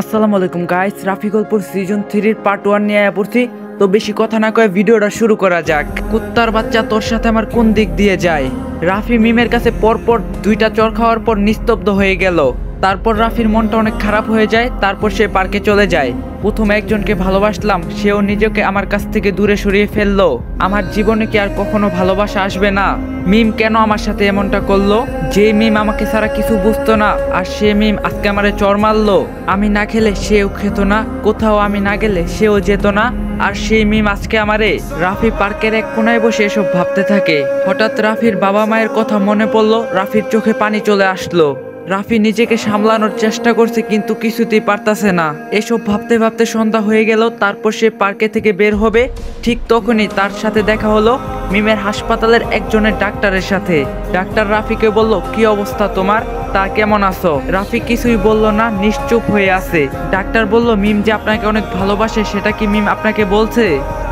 আসসালামু আলাইকুম গাইস রাফিকলপুর সিজন থ্রির পার্ট ওয়ান নিয়ে পড়ছি। তো বেশি কথা না কয়ে ভিডিওটা শুরু করা যাক। কুত্তার বাচ্চা তোর সাথে আমার কোন দিক দিয়ে যায়? রাফি মিমের কাছে পরপর দুইটা চর খাওয়ার পর নিস্তব্ধ হয়ে গেল। তারপর রাফির মনটা অনেক খারাপ হয়ে যায়, তারপর সে পার্কে চলে যায়। প্রথম একজনকে ভালোবাসলাম, সেও নিজেকে আমার কাছ থেকে দূরে সরিয়ে ফেলল। আমার জীবনে কি আর কখনো ভালোবাসা আসবে না। মিম কেন আমার সাথে এমনটা করল? যে মিম আমাকে ছাড়া কিছু বুঝতো না, আর সে মিম আজকে আমারে চর মারলো। আমি না খেলে সেও খেত না, কোথাও আমি না গেলে সেও যেত না, আর সেই মিম আজকে আমারে রাফি পার্কের এক কোনায় বসে এসব ভাবতে থাকে। হঠাৎ রাফির বাবা মায়ের কথা মনে পড়ল, রাফির চোখে পানি চলে আসলো। রাফি নিজেকে সামলানোর চেষ্টা করছে, কিন্তু কিছুতেই পারতাছে না। এসব ভাবতে ভাবতে সন্ধ্যা হয়ে গেল, তারপর সে পার্কে থেকে বের হবে। ঠিক তখনই তার সাথে দেখা হলো মিমের হাসপাতালের একজনের ডাক্তারের সাথে। ডাক্তার রাফিকে বলল, কি অবস্থা তোমার? তা কেমন আছো? রাফি কিছুই বলল না, নিশ্চুপ হয়ে আছে। ডাক্তার বলল, মিম যে আপনাকে অনেক ভালোবাসে, সেটা কি মিম আপনাকে বলছে?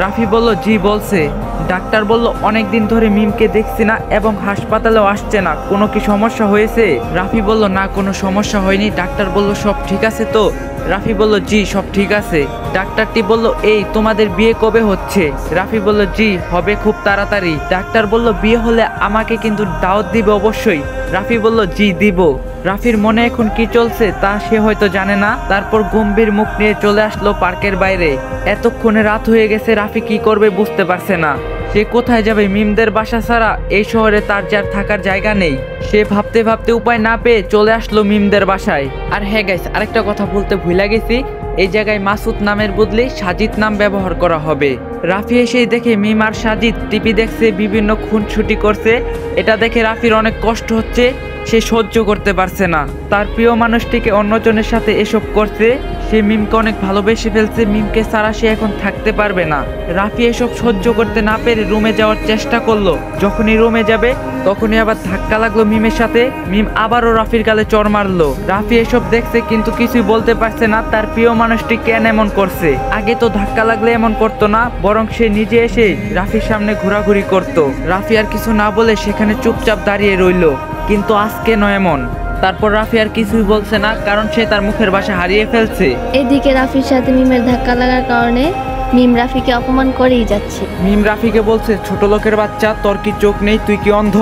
রাফি বলল, জি, বলছে। ডাক্তার বলল, অনেক দিন ধরে মিমকে দেখছি না এবং হাসপাতালেও আসছে না। কোনো কি সমস্যা হয়েছে? রাফি বলল, না, কোনো সমস্যা হয়নি। ডাক্তার বলল, সব ঠিক আছে তো? রাফি বলল, জি, সব ঠিক আছে। ডাক্তারটি বলল, এই, তোমাদের বিয়ে কবে হচ্ছে? রাফি বলল, জি, হবে খুব তাড়াতাড়ি। ডাক্তার বলল, বিয়ে হলে আমাকে কিন্তু দাওয়াত দিবে অবশ্যই। রাফি বলল, জি, দিব। রাফির মনে এখন কি চলছে তা সে হয়তো জানে না। তারপর গম্ভীর মুখ নিয়ে চলে আসলো পার্কের বাইরে। এতক্ষণে রাত হয়ে গেছে, রাফি কি করবে বুঝতে পারছে না। সে কোথায় যাবে মিমদের বাসা ছাড়া? এই শহরে তার যার থাকার জায়গা নেই। সে ভাবতে ভাবতে উপায় না পেয়ে চলে আসলো মিমদের বাসায়। আর হ্যাঁ গাইস আরেকটা কথা বলতে ভুলে গেছি। এই জায়গায় মাসুদ নামের বদলে সাজিদ নাম ব্যবহার করা হবে। রাফি এসেই দেখে মিম আর সাজিদ, টিপি দেখছে, বিভিন্ন খুনছুটি করছে। এটা দেখে রাফির অনেক কষ্ট হচ্ছে। সে সহ্য করতে পারছে না। তার প্রিয় মানুষটিকে অন্যজনের সাথে এসব করছে সে মিমকে অনেক ভালোবেসে ফেলছে। মিমকে ছাড়া সে এখন থাকতে পারবে না। রাফি এসব সহ্য করতে না পেরে রুমে যাওয়ার চেষ্টা করল। যখনই রুমে যাবে, তখনই আবার ধাক্কা লাগল মিমের সাথে। মিম আবারও রাফির গালে চর মারলো। রাফি এসব দেখছে কিন্তু কিছুই বলতে পারছে না তার প্রিয় মানুষটি কেন এমন করছে। আগে তো ধাক্কা লাগলে এমন করতো না, বরং সে নিজে এসে রাফির সামনে ঘোরাঘুরি করত। রাফি আর কিছু না বলে সেখানে চুপচাপ দাঁড়িয়ে রইল। কিন্তু আজকে নয় এমন। তারপর রাফি আর কিছুই বলছে না কারণ সে তার মুখের বাসা হারিয়ে ফেলছে। এদিকে রাফির সাথে মিমের ধাক্কা লাগার কারণে মিম রাফিকে অপমান করেই যাচ্ছে। মিম রাফিকে বলছে ছোট লোকের বাচ্চা তোর কি চোখ নেই? তুই কি অন্ধ?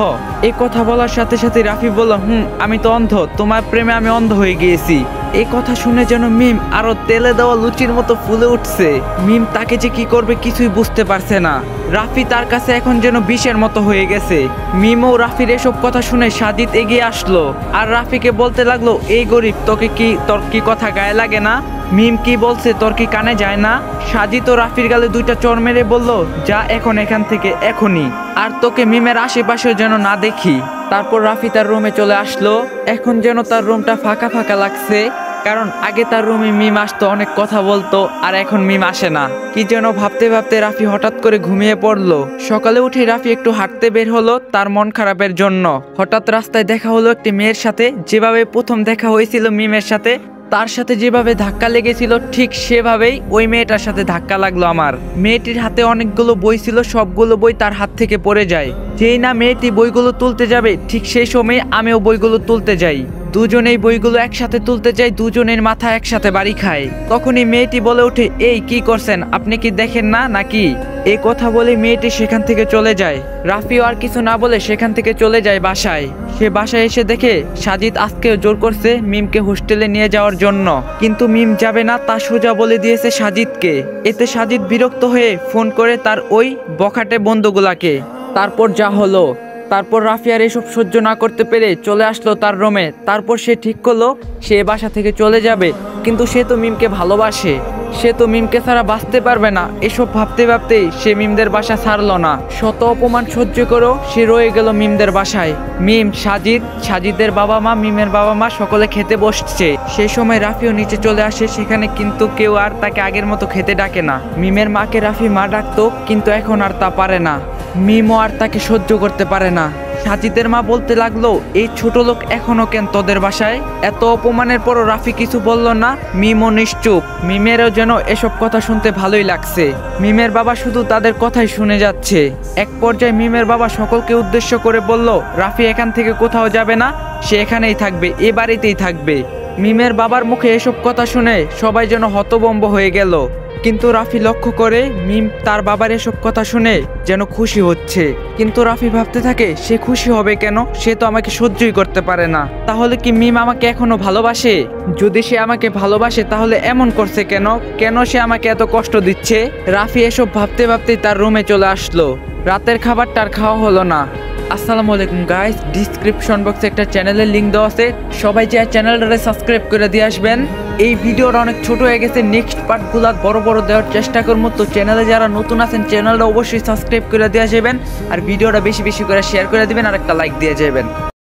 এই কথা বলার সাথে সাথে রাফি বলল হুম আমি তো অন্ধ তোমার প্রেমে আমি অন্ধ হয়ে গিয়েছি। এই কথা শুনে যেন মিম আরও তেলে দেওয়া লুচির মতো ফুলে উঠছে। মিম তাকে যে কি করবে কিছুই বুঝতে পারছে না। রাফি তার কাছে এখন যেন বিষের মতো হয়ে গেছে। মিম রাফির এসব কথা শুনে সাজিদ এগিয়ে আসলো। আর রাফিকে বলতে লাগল, এই গরিব, তোকে কি, তোর কি কথা গায়ে লাগে না? মিম কি বলছে, তোর কি কানে যায় না? সাজিদ ও রাফির গালে দুইটা চর মেরে বলল, যা এখন এখান থেকে, এখনই। আর তোকে মিমের আশেপাশেও যেন না দেখি। তারপর রাফি তার রুমে চলে আসলো। এখন যেন তার রুমটা ফাঁকা ফাঁকা লাগছে। কারণ আগে তার রুমে মিম আসতো, অনেক কথা বলতো, আর এখন মিম আসে না। কি যেন ভাবতে ভাবতে রাফি হঠাৎ করে ঘুমিয়ে পড়ল। সকালে উঠে রাফি একটু হাঁটতে বের হলো তার মন খারাপের জন্য। হঠাৎ রাস্তায় দেখা হলো একটি মেয়ের সাথে, যেভাবে প্রথম দেখা হয়েছিল মিমের সাথে, তার সাথে যেভাবে ধাক্কা লেগেছিল, ঠিক সেভাবেই ওই মেয়েটার সাথে ধাক্কা লাগল আমার। মেয়েটির হাতে অনেকগুলো বই ছিল, সবগুলো বই তার হাত থেকে পড়ে যায়। যেই না মেয়েটি বইগুলো তুলতে যাবে, ঠিক সেই সময় আমিও বইগুলো তুলতে যাই। দুজনেই বইগুলো একসাথে তুলতে চাই দুজনের মাথা একসাথে বাড়ি খায় তখনই মেয়েটি বলে ওঠে, এই, কি করছেন? আপনি কি দেখেন না, নাকি? এই কথা বলে মেয়েটি সেখান থেকে চলে যায়। রাফিও আর কিছু না বলে সেখান থেকে চলে যায় বাসায়। সে বাসায় এসে দেখে, সাজিদ আজকেও জোর করছে মিমকে হোস্টেলে নিয়ে যাওয়ার জন্য। কিন্তু মিম যাবে না তা সোজা বলে দিয়েছে সাজিদকে। এতে সাজিদ বিরক্ত হয়ে ফোন করে তার ওই বখাটে বন্ধুগুলাকে। তারপর যা হলো। তারপর রাফিয়ার এসব সহ্য না করতে পেরে চলে আসলো তার রোমে তারপর সে ঠিক করল, সে বাসা থেকে চলে যাবে। কিন্তু সে তো মিমকে ভালোবাসে। সে তো মিমকে ছাড়া বাঁচতে পারবে না। এসব ভাবতে ভাবতেই সে মিমদের বাসা ছাড়লো না। শত অপমান সহ্য করেও সে রয়ে গেল মিমদের বাসায়। মিম, সাজিদ, সাজিদের বাবা মা, মিমের বাবা মা সকলে খেতে বসছে। সেই সময় রাফিও নিচে চলে আসে, সেখানে কিন্তু কেউ আর তাকে আগের মতো খেতে ডাকে না। মিমের মাকে রাফি মা ডাকতো, কিন্তু এখন আর তা পারে না। মিমও আর তাকে সহ্য করতে পারে না। সাজিদের মা বলতে লাগল, এই ছোট লোক এখনও কেন তোদের বাসায়? এত অপমানের পরও রাফি কিছু বলল না। মিমও নিশ্চুপ। মিমেরও যেন এসব কথা শুনতে ভালোই লাগছে। মিমের বাবা শুধু তাদের কথাই শুনে যাচ্ছে। এক পর্যায়ে মিমের বাবা সকলকে উদ্দেশ্য করে বলল, রাফি এখান থেকে কোথাও যাবে না, সে এখানেই থাকবে, এ বাড়িতেই থাকবে। মিমের বাবার মুখে এসব কথা শুনে সবাই যেন হতবম্ব হয়ে গেল। কিন্তু রাফি লক্ষ্য করে মিম তার বাবার এসব কথা শুনে যেন খুশি হচ্ছে। কিন্তু রাফি ভাবতে থাকে, সে খুশি হবে কেন? সে তো আমাকে সহ্যই করতে পারে না। তাহলে কি মিম আমাকে এখনও ভালোবাসে? যদি সে আমাকে ভালোবাসে, তাহলে এমন করছে কেন? কেন সে আমাকে এত কষ্ট দিচ্ছে? রাফি এসব ভাবতে ভাবতে তার রুমে চলে আসলো। রাতের খাবারটা আর খাওয়া হলো না। আসসালামু আলাইকুম গাইস ডিসক্রিপশন বক্সে একটা চ্যানেলের লিংক দেওয়া আছে। সবাই যে চ্যানেলটারে সাবস্ক্রাইব করে দিয়ে আসবেন, এই ভিডিওটা অনেক ছোট হয়ে গেছে। নেক্সট পার্টগুলো বড় বড় দেওয়ার চেষ্টা করব। তো চ্যানেলে যারা নতুন আছেন চ্যানেলটা অবশ্যই সাবস্ক্রাইব করে দিয়ে যাবেন আর ভিডিওটা বেশি বেশি করে শেয়ার করে দিবেন আর একটা লাইক দিয়ে যাবেন।